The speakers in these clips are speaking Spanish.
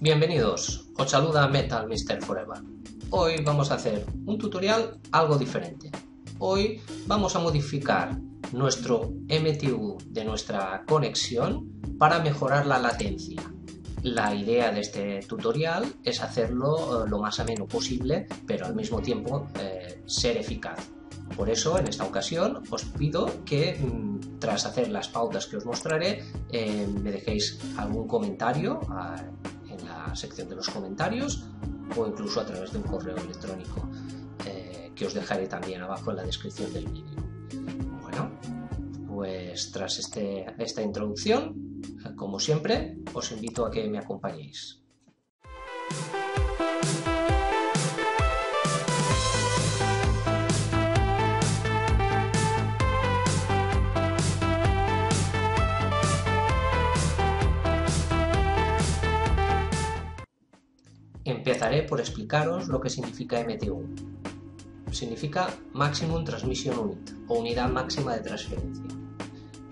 Bienvenidos, os saluda Metal Mr. Forever. Hoy vamos a hacer un tutorial algo diferente. Hoy vamos a modificar nuestro MTU de nuestra conexión para mejorar la latencia. La idea de este tutorial es hacerlo eh, lo más ameno posible, pero al mismo tiempo eh, ser eficaz. Por eso, en esta ocasión, os pido que mm, tras hacer las pautas que os mostraré, eh, me dejéis algún comentario sección de los comentarios o incluso a través de un correo electrónico eh, que os dejaré también abajo en la descripción del vídeo. Bueno, pues tras este, esta introducción, como siempre, os invito a que me acompañéis. Empezaré por explicaros lo que significa MTU. Significa Maximum Transmission Unit o unidad máxima de transferencia.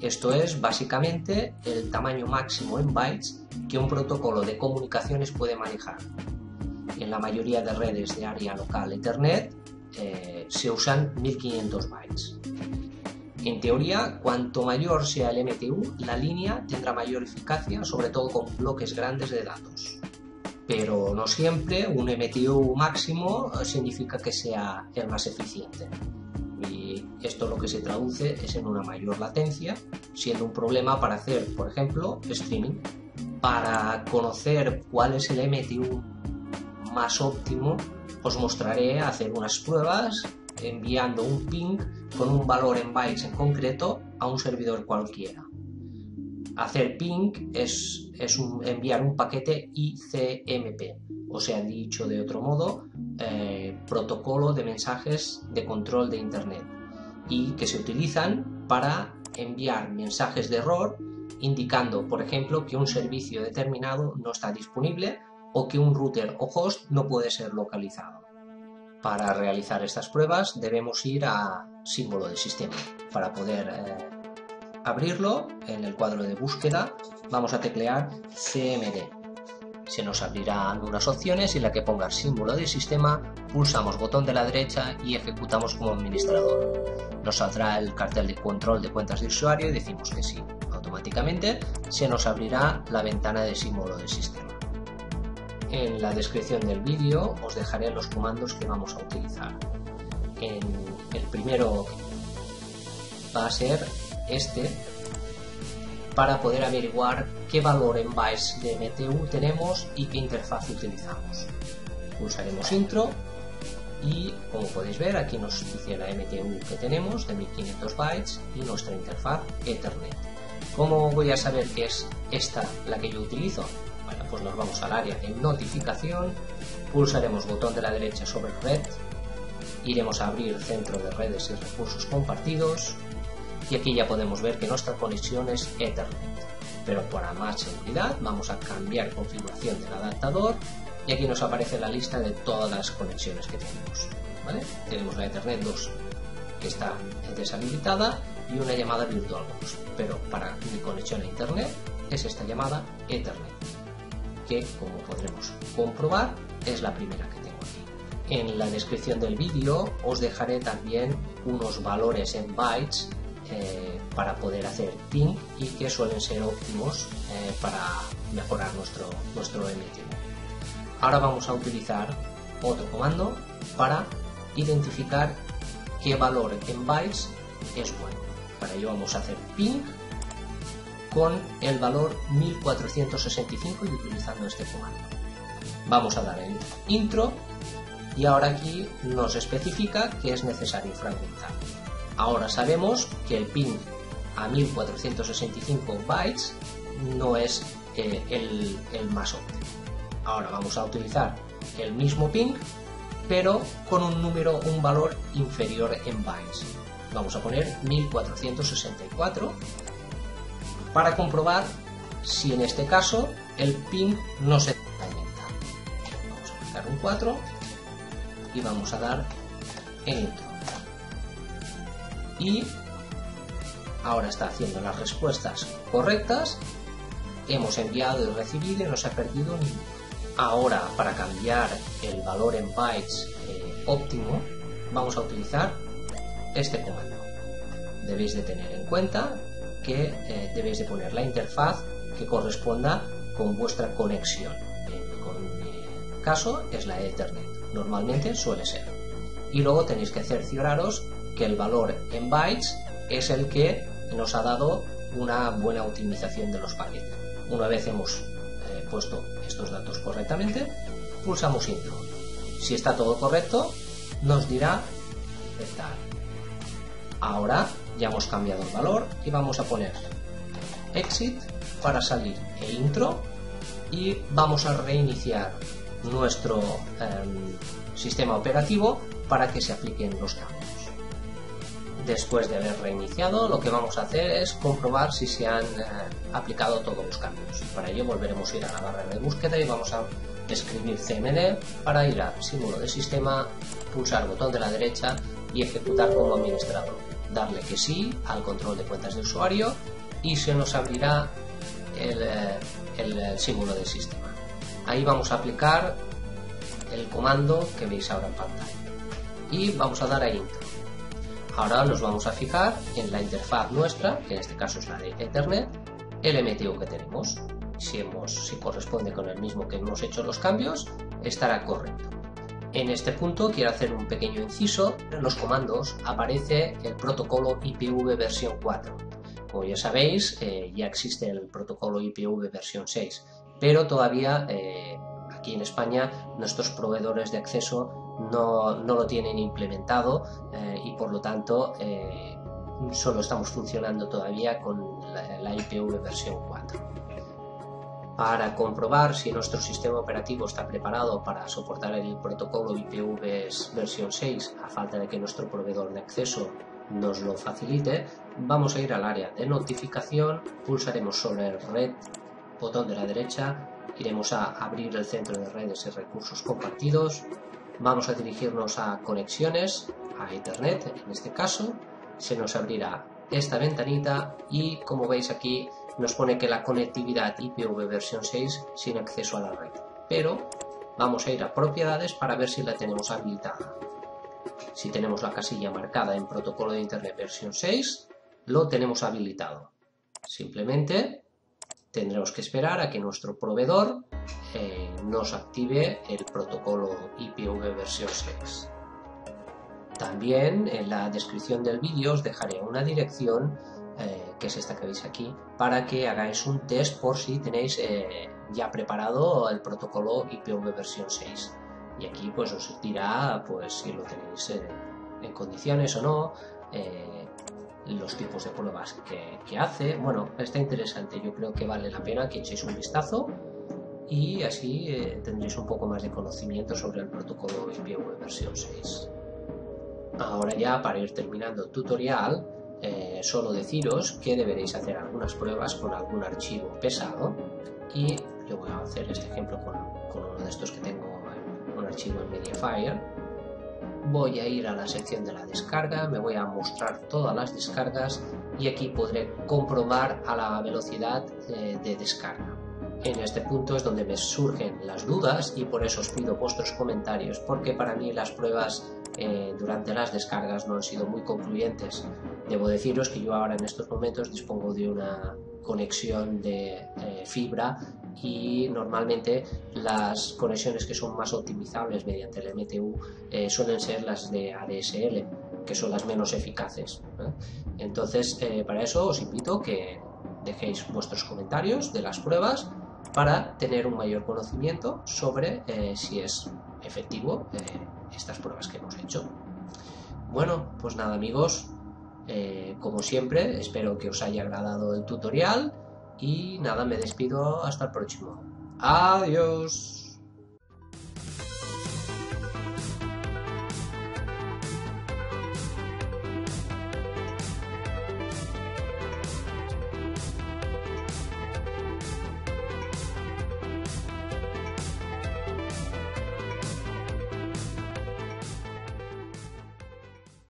Esto es básicamente el tamaño máximo en bytes que un protocolo de comunicaciones puede manejar. En la mayoría de redes de área local Ethernet eh, se usan 1500 bytes. En teoría, cuanto mayor sea el MTU, la línea tendrá mayor eficacia, sobre todo con bloques grandes de datos pero no siempre un MTU máximo eh, significa que sea el más eficiente. Y esto lo que se traduce es en una mayor latencia, siendo un problema para hacer, por ejemplo, streaming. Para conocer cuál es el MTU más óptimo, os mostraré hacer unas pruebas enviando un ping con un valor en bytes en concreto a un servidor cualquiera. Hacer ping es, enviar un paquete ICMP, o sea, dicho de otro modo, eh, protocolo de mensajes de control de Internet, y que se utilizan para enviar mensajes de error indicando, por ejemplo, que un servicio determinado no está disponible o que un router o host no puede ser localizado. Para realizar estas pruebas debemos ir a símbolo de sistema para poder eh, abrirlo, en el cuadro de búsqueda vamos a teclear CMD. Se nos abrirán unas opciones y la que ponga símbolo de sistema, pulsamos botón de la derecha y ejecutamos como administrador. Nos saldrá el cartel de control de cuentas de usuario y decimos que sí. Automáticamente se nos abrirá la ventana de símbolo de sistema. En la descripción del vídeo os dejaré los comandos que vamos a utilizar. En el primero va a ser este para poder averiguar qué valor en bytes de MTU tenemos y qué interfaz utilizamos. Pulsaremos intro y como podéis ver aquí nos dice la MTU que tenemos de 1500 bytes y nuestra interfaz Ethernet. ¿Cómo voy a saber que es esta la que yo utilizo? Bueno, pues nos vamos al área de notificación, pulsaremos botón de la derecha sobre red, iremos a abrir centro de redes y recursos compartidos, y aquí ya podemos ver que nuestra conexión es Ethernet. Pero para más seguridad vamos a cambiar configuración del adaptador y aquí nos aparece la lista de todas las conexiones que tenemos. Tenemos la Ethernet 2 que está deshabilitada y una llamada VirtualBox, pero para mi conexión a Internet es esta llamada Ethernet, que como podremos comprobar es la primera que tengo aquí. En la descripción del vídeo os dejaré también unos valores en bytes eh, para poder hacer ping y que suelen ser óptimos eh, para mejorar nuestro, nuestro. Ahora vamos a utilizar otro comando para identificar qué valor en bytes es bueno. Para ello vamos a hacer ping con el valor 1465 y utilizando este comando. Vamos a dar el intro y ahora aquí nos especifica que es necesario fragmentar. Ahora sabemos que el ping a 1465 bytes no es eh, el, más óptimo. Ahora vamos a utilizar el mismo ping, pero con un número, un valor inferior en bytes. Vamos a poner 1464 para comprobar si en este caso el ping no se aumenta. Vamos a aplicar un 4 y vamos a dar en intro y ahora está haciendo las respuestas correctas. Hemos enviado y recibido y no se ha perdido Ahora, para cambiar el valor en bytes eh, óptimo, vamos a utilizar este comando. Debéis de tener en cuenta que eh, debéis de poner la interfaz que corresponda con vuestra conexión. En mi caso es la Ethernet, normalmente suele ser. Y luego tenéis que cercioraros que el valor en bytes es el que nos ha dado una buena optimización de los paquetes. Una vez hemos eh, puesto estos datos correctamente, pulsamos intro. Si está todo correcto, nos dirá aceptar. Ahora ya hemos cambiado el valor y vamos a poner exit para salir e intro y vamos a reiniciar nuestro em, sistema operativo para que se apliquen los cambios. Después de haber reiniciado, lo que vamos a hacer es comprobar si se han eh, aplicado todos los cambios. Para ello volveremos a ir a la barra de búsqueda y vamos a escribir CMD para ir a símbolo de sistema, pulsar botón de la derecha y ejecutar como administrador. Darle que sí al control de cuentas de usuario y se nos abrirá el, eh, el símbolo del sistema. Ahí vamos a aplicar el comando que veis ahora en pantalla y vamos a dar a intro. Ahora nos vamos a fijar en la interfaz nuestra, que en este caso es la de Ethernet, el MTU que tenemos. Si, corresponde con el mismo que hemos hecho los cambios, estará correcto. En este punto quiero hacer un pequeño inciso. En los comandos aparece el protocolo IPv versión 4. Como ya sabéis, eh, ya existe el protocolo IPv versión 6, pero todavía eh, aquí en España nuestros proveedores de acceso no, lo tienen implementado eh, y por lo tanto solo estamos funcionando todavía con la, la IPv versión 4 para comprobar si nuestro sistema operativo está preparado para soportar el protocolo IPv versión 6 a falta de que nuestro proveedor de acceso nos lo facilite, vamos a ir al área de notificación, pulsaremos sobre el red, botón de la derecha, iremos a abrir el centro de redes y recursos compartidos, vamos a dirigirnos a conexiones, a Ethernet en este caso, se nos abrirá esta ventanita y como veis aquí nos pone que la conectividad IPv versión 6 sin acceso a la red. Pero vamos a ir a propiedades para ver si la tenemos habilitada. Si tenemos la casilla marcada en protocolo de internet versión 6, lo tenemos habilitado. Simplemente tendremos que esperar a que nuestro proveedor eh, nos active el protocolo IPv versión 6. También en la descripción del vídeo os dejaré una dirección eh, que es esta que veis aquí, para que hagáis un test por si tenéis eh, ya preparado el protocolo IPv versión 6. Y aquí pues os dirá pues si lo tenéis eh, en condiciones o no, los tipos de pruebas que, hace. Bueno, está interesante, yo creo que vale la pena que echéis un vistazo y así tendréis un poco más de conocimiento sobre el protocolo IPv versión 6. Ahora ya para ir terminando el tutorial, eh, solo deciros que deberéis hacer algunas pruebas con algún archivo pesado y yo voy a hacer este ejemplo con, uno de estos que tengo, un archivo en Mediafire. Voy a ir a la sección de la descarga, me voy a mostrar todas las descargas y aquí podré comprobar a la velocidad de, de descarga. En este punto es donde me surgen las dudas y por eso os pido vuestros comentarios porque para mí las pruebas eh, durante las descargas no han sido muy concluyentes. Debo deciros que yo ahora en estos momentos dispongo de una conexión de eh, fibra y normalmente las conexiones que son más optimizables mediante el MTU eh, suelen ser las de ADSL, que son las menos eficaces. Entonces, para eso os invito que dejéis vuestros comentarios de las pruebas para tener un mayor conocimiento sobre si es efectivo estas pruebas que hemos hecho. Bueno, pues nada amigos, eh, como siempre, espero que os haya agradado el tutorial y nada, me despido hasta el próximo. Adiós.